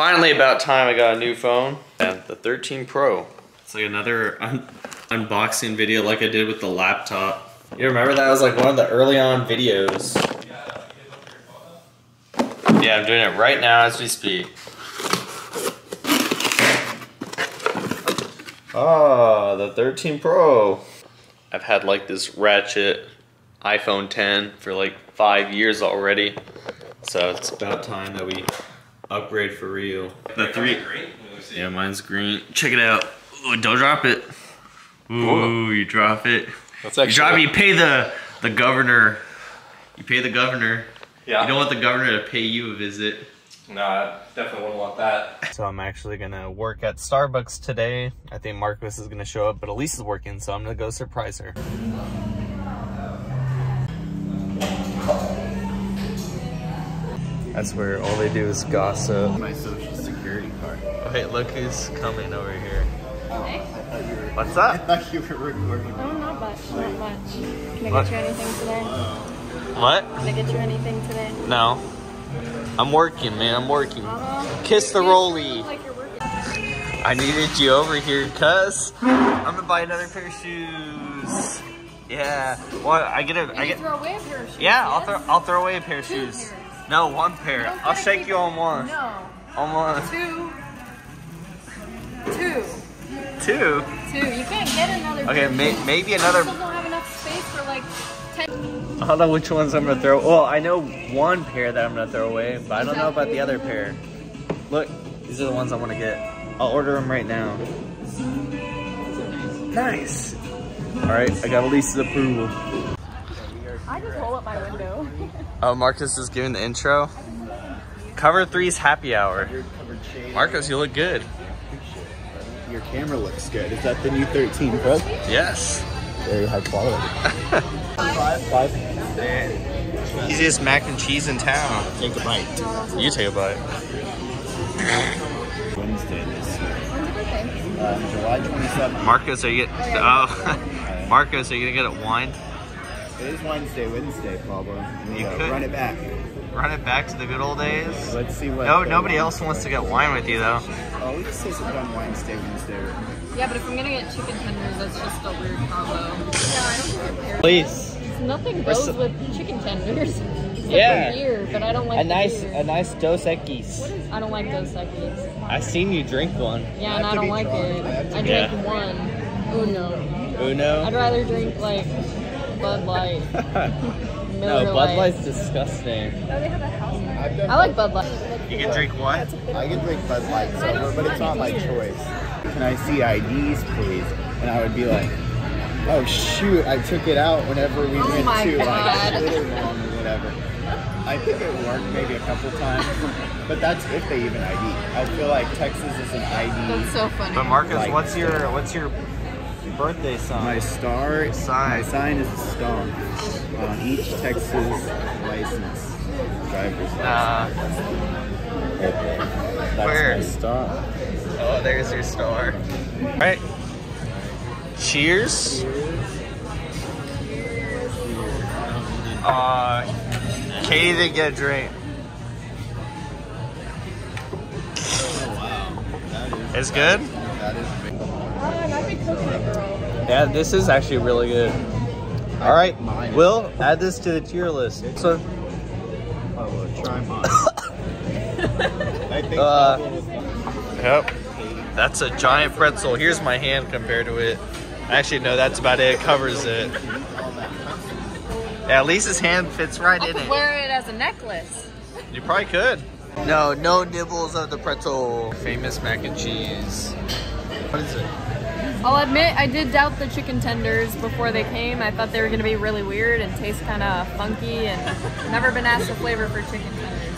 Finally, about time I got a new phone. Yeah, the 13 Pro. It's like another un unboxing video like I did with the laptop. You remember that was like one of the early on videos. Yeah, I'm doing it right now as we speak. Oh, the 13 Pro. I've had like this ratchet iPhone 10 for like five years already. So it's about time that we upgrade for real. The three. Yeah, mine's green. Check it out. Ooh, don't drop it. Ooh, you drop it. That's You actually. drop it. You pay the the governor. You pay the governor. Yeah. You don't want the governor to pay you a visit. No, I definitely wouldn't want that. So I'm actually gonna work at Starbucks today. I think Marcus is gonna show up, but Elise is working, so I'm gonna go surprise her. That's where all they do is gossip. My social security card. Okay, look who's coming over here. I thought you were. What's I up? thought you were recording. Oh, not much, not much. Can I What? get you anything today? What? Can I get you anything today? No. I'm working, man. I'm working. Uh, Kiss the you rollie. Like. I needed you over here, cuz I'm gonna buy another pair of shoes. Yeah. Well, I get it. I get. throw away a pair of shoes. Yeah, I'll throw. I'll throw away a pair of Two shoes. pairs. No, one pair. don't I'll shake you on one. No. On one. Two. Two. Two. Two. You can't get another Okay, may, maybe another. still don't have enough space for like ten. I don't know which ones I'm gonna throw. Well, I know one pair that I'm gonna throw away, but I don't know about the other pair. Look, these are the ones I want to get. I'll order them right now. Nice. All right, I got Elise's approval. I just roll up my window. Oh, Marcus is giving the intro. Cover three's happy hour. Your. Marcus, you look good. Your camera looks good. Is that the new 13 Pro? Yes. Very high quality. five, five. Easiest mac and cheese in town. Take a bite. You take a bite. Wednesday this year. Um, July 27th. Marcus, are you get? Oh, Marcus, are you gonna get it wine? It is Wednesday, Wednesday, Pablo. You Uh, could. Run it back. Run it back to the good old days. Let's see what. No, nobody else wants to get wine with you though. Oh, we just say something on Wednesday, Wednesday. yeah, but if I'm gonna get chicken tenders, that's just a weird combo. Yeah, I don't think it Please. Nothing goes the- with chicken tenders. Except Yeah. for beer, but I don't like A nice, beer. a nice Dos Equis. I don't like Dos Equis. I've seen you drink one. Yeah, I and have I don't like drunk. it. I have to I be- drank Yeah. one. Oh no. Uno. I'd rather drink like Bud Light. No, Bud Light. Light's disgusting. I've done I like Bud Light. You can drink what? I can drink Bud Light sober, but it's not my choice. Can I see IDs, please? And I would be like, oh shoot, I took it out whenever we Oh went my to God. like Schlitterbahn or whatever. I think it worked maybe a couple times, but that's if they even ID. I feel like Texas is an ID. That's so funny. But Marcus, Like- what's your what's your birthday song? My star, Sign. my sign is a star on each Texas license driver's license. Uh, That's where? my star. oh, there's your star. All right. Cheers. Uh, Katie didn't get a drink. It's good. That is big. Yeah, this is actually really good. All right, Mine. Will add this to the tier list. So, I will try mine. I think Uh, yep, that's a giant pretzel. Here's my hand compared to it. Actually, no, that's about it. It covers it. Yeah, Lisa's hand fits right I in could it. wear it as a necklace. You probably could. No, no nibbles of the pretzel. Famous mac and cheese. What is it? I'll admit I did doubt the chicken tenders before they came. I thought they were gonna be really weird and taste kind of funky and never been asked a flavor for chicken tenders.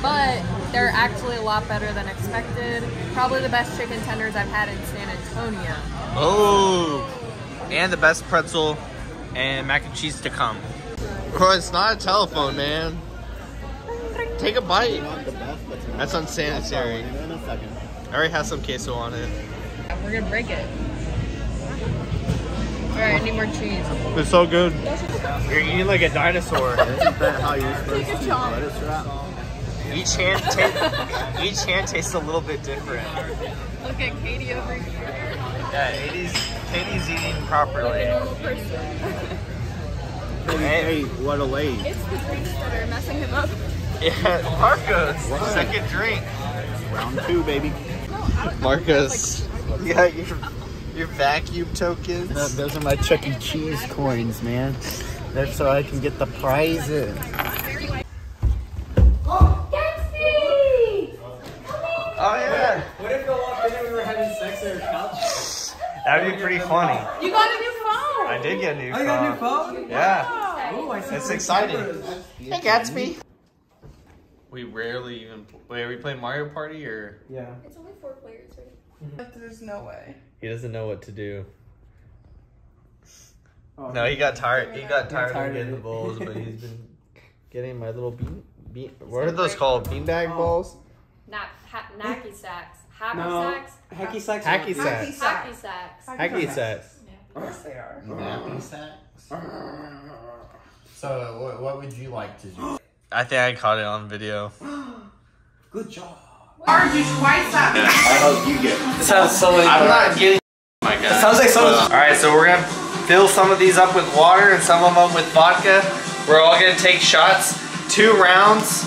But they're actually a lot better than expected. Probably the best chicken tenders I've had in San Antonio. Oh, and the best pretzel and mac and cheese to come. Bro, it's not a telephone, man. Take a bite. Not the best, but it's That's unsanitary. In a second. I already have some queso on it. We're gonna break it. Alright, I need more cheese. It's so good. You're eating like a dinosaur. Isn't that how you're supposed to lettuce wrap? Each hand, ta- each hand tastes a little bit different. Look at Katie over here. Yeah, Katie's, Katie's eating properly. Normal person. Hey, what a lady. It's the drinks that are messing him up. Yeah, Marcos, second drink. Round two, baby. Marcos, you got your, your vacuum tokens. Uh, Those are my Chuck E. Cheese coins, man. That's so I can get the prizes. Oh Dempsey! Oh, yeah, What if I walked in and we were having sex on our couch? that'd be pretty funny. You got a new phone. I did get a new Oh, you got a new phone? Yeah, Ooh, I see it's exciting. cameras. Hey Gatsby. We rarely even. Wait, are we playing Mario Party or? Yeah. It's only four players, right? Mm-hmm. There's no way. He doesn't know what to do. Oh, No, he got tired. He got tired, tired of getting the it. balls, but he's been getting my little bean. bean what are those called? Beanbag Oh. balls? Not ha- nacky sacks. Happy No. sacks. Hacky sacks. Hacky sacks. Hacky sacks. Hacky sacks. Yes, they are. Nappy sacks. So, what, what would you like to do? I think I caught it on video. Good job. Orange is twice that. I hope you get This sounds so like. I'm not getting. My God. sounds like someone's. All right, so we're gonna fill some of these up with water and some of them with vodka. We're all gonna take shots, two rounds.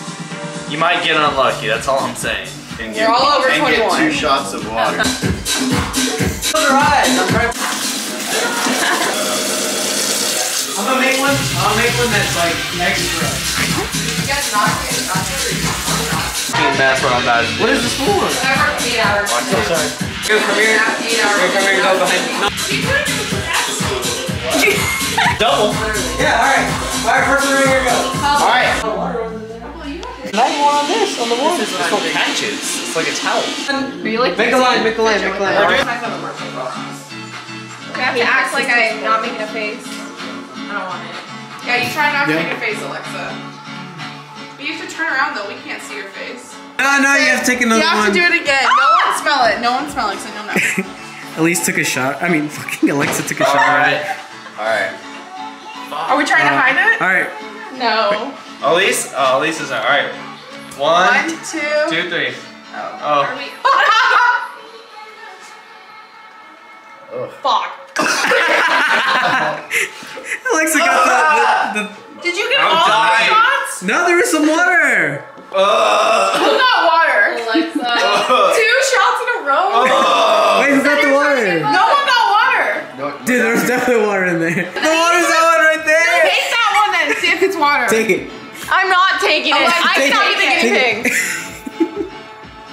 You might get unlucky. That's all I'm saying. and You're all over and 21. get two shots of water. Alright, I'm. I'm gonna make one. I'll make one that's like extra. You guys not getting That's what I'm about. What is this for? Whatever, eight hours. So sorry. Go come here. Eight hours. Go come here. Go behind. Double. Yeah. All right. All right. First one right here. Go. All right. Not even one on this. On the wall. It's called patches. It's like a towel. Are you like Make a line. Make a line. Make a line. We're I have to act like I'm not making a face. I don't want it. Yeah, you try not to Yeah. make a face, Alexa. But you have to turn around though. We can't see your face. No, no, you have to take another one. You have one. to do it again. No one smell it. No one smell it. 'cause I know no. Elise took a shot. I mean, fucking Alexa took a All shot. right. All right. Are we trying to uh, hide it? All right. No. Elise. Oh, Elise is all right. One, One, two. two. Oh. Oh. Are we? Fuck. Alexa got the, the, Did you get I'm all dying. the shots? the. No, there was some water. Uh, Who got water? Alexa. Two shots in a row. Wait, who got the water? No one got water. Dude, there's definitely water in there. The water's that one right there. Take that one then. See if it's water. Take it. I'm not taking it. I'm Take not it. the guinea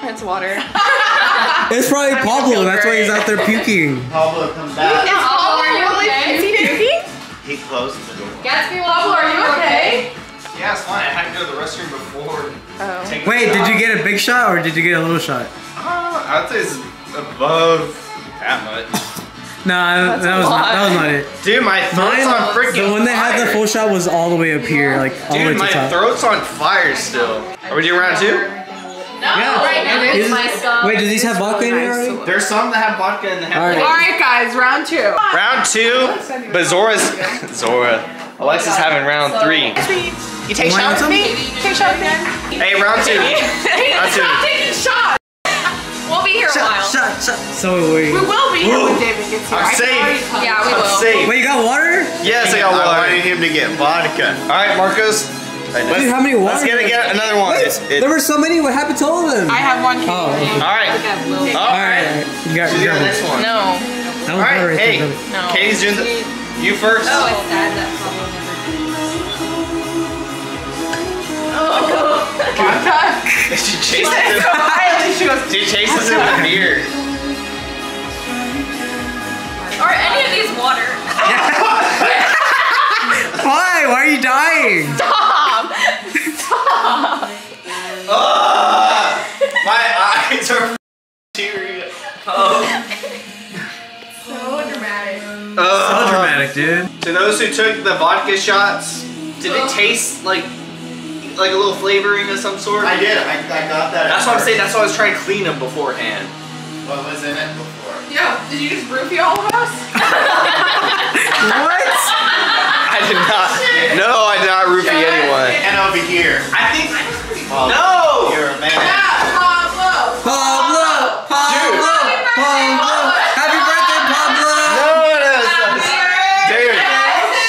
It's water. It's probably Pablo. That's why he's out there puking. Pablo, come back. He closed the door. Gatsby, Pablo, are you okay? yeah, it's fine. I had to go to the restroom before. Oh. Wait, did you get a big shot or did you get a little shot? Uh, I'd say it's above that much. Nah, that was not, that was not it. Dude, my throat's Mine, on freaking the one that had the full shot was all the way up here, like all the way to my the top. throat's on fire still. Are we doing round two? No. Yeah. Right now. It is Is- my scum. Wait, do these have vodka in here already? There's some that have vodka and they have. All right. All right, guys. Round two. Round two, but Zora's Zora. Alexa's having round three. You take shots with me? Take shots with me? Hey, round two. Round two. Stop taking shots. We'll be here a while. Shot, shot. So wait. We will be here when David gets here. I'm I safe. Yeah, we I'm will. safe. Wait, you got water? Yes, I got water. I water. wanted him to get vodka. All right, Marcos. Dude, how many water? Let's get, get another one. Wait, It's- it- there were so many. What happened to all of them? I have one. Oh, okay. all right. All All right, right. you got, you got doing it. this one. No. That All was right. right Hey. No. Katie's doing the. You first. Oh, it's sad that Pablo never Vodka. Oh. She chases So it. She goes. She chases it with beer. Are any of these water? Why? Why are you dying? Stop. Stop. Ugh, my eyes are teary. Oh. So dramatic. So dramatic, dude. To those who took the vodka shots, did it taste like like a little flavoring of some sort? I did. I, I got that. That's what I'm saying. That's why I was trying to clean them beforehand. What was in it before? Yeah. did you just roofie all of us? What? I did not. No, I did not roofie anyone. And over here. I think No! You're a man. Pablo. Pablo! Pablo! Pablo! Happy birthday, Pablo! No, no, no, Dude,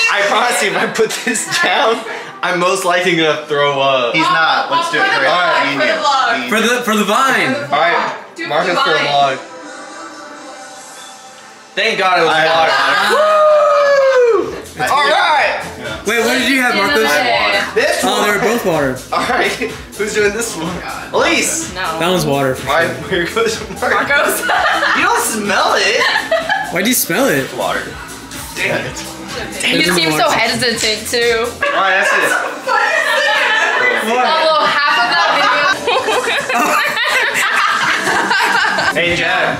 I promise you, if I put this down, I'm most likely gonna throw up. He's not. Let's do it. Hurry up. Me and you. For the for the vine. Alright, Do Marcus for a vine. vlog. Thank God it was I- water. Ah. I- Alright! Wait, what did you have, Marcos? This Oh, they were both water. Alright, who's doing this one? Elise! No. That No. one's water. for Alright, sure. here goes Marcos. You don't smell it! Why do you smell it? Water. Damn it. Damn. You seem so hesitant too. Alright, that's it. Pablo, half of that Hey, Jack.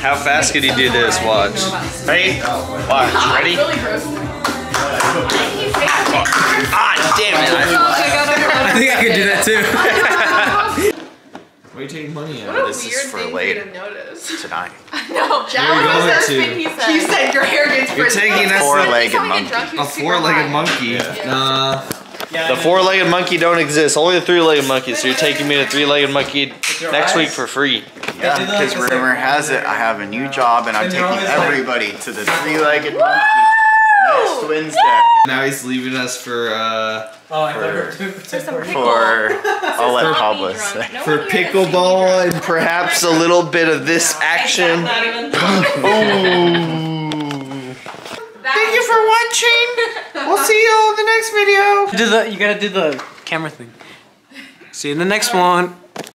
How fast could he do this? Watch. Ready? Watch. Ready? Really gross. Ah, damn it. I think I could do that too. Why are you taking money out? What a This is for thing later. for you to notice. Tonight. No, Jack You're was going the first to. thing he said. He said your hair gets You're taking a Four-legged That's how we get monkey. a four-legged monkey. Nah. Yeah, The four-legged monkey don't exist. Only the three-legged monkey. So you're taking me to three-legged monkey next week for free. Yeah, because rumor has it I have a new job and I'm taking everybody to the three-legged monkey next Wednesday. Now he's leaving us for uh Oh, I For some pickle. For I'll let Pablo say. No for one here has pickleball and perhaps a little bit of this action. Not. Thank you for watching. We'll see you in the next video. Do the you gotta do the camera thing. See you in the next one.